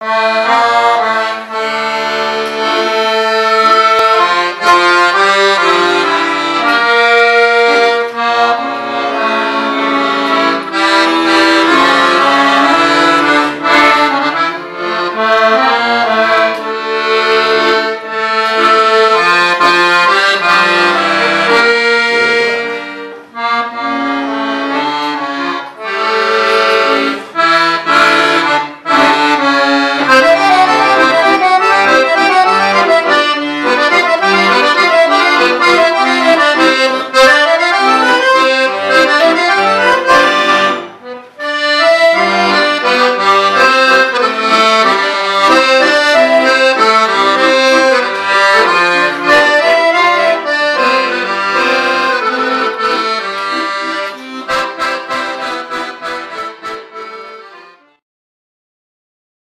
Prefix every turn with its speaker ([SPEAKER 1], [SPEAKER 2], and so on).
[SPEAKER 1] Música